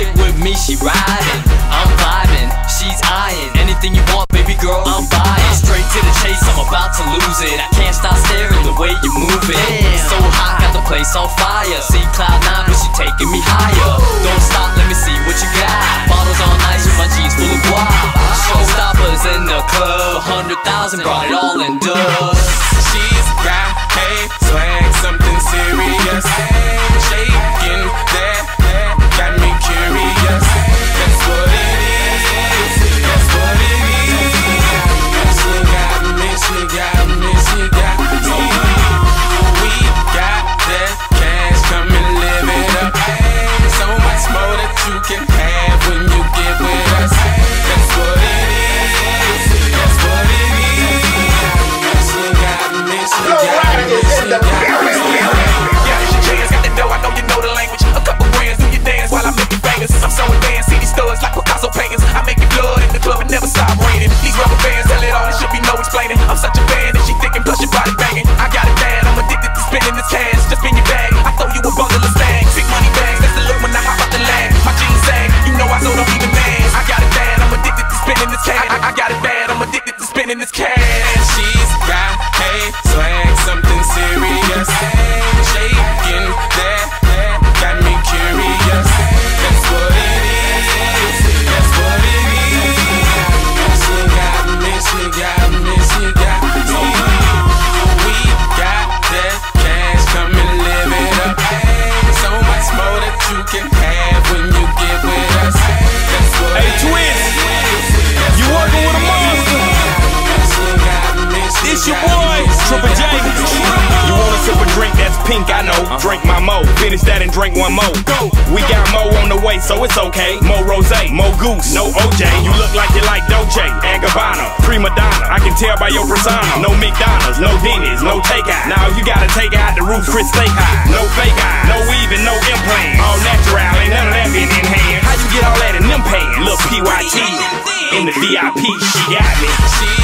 Chick with me, she riding. I'm vibing, she's eyeing. Anything you want, baby girl, I'm buying. Straight to the chase, I'm about to lose it. I can't stop staring the way you're moving. So hot, got the place on fire. See cloud nine, but she taking me higher. pink, I know. Uh -huh. Drink my mo, finish that and drink one more. Go. We got mo on the way, so it's okay. Mo rose, mo goose, no OJ. You look like you like Dolce and Gabbana, prima donna. I can tell by your persona. No McDonald's, no Denny's, no takeout. Now you gotta take out the roof, Chris Steak High. No fake eyes, no even, no implant. All natural, ain't none of that been in hand. How you get all that in them pants? Look PYT in the VIP, she got me.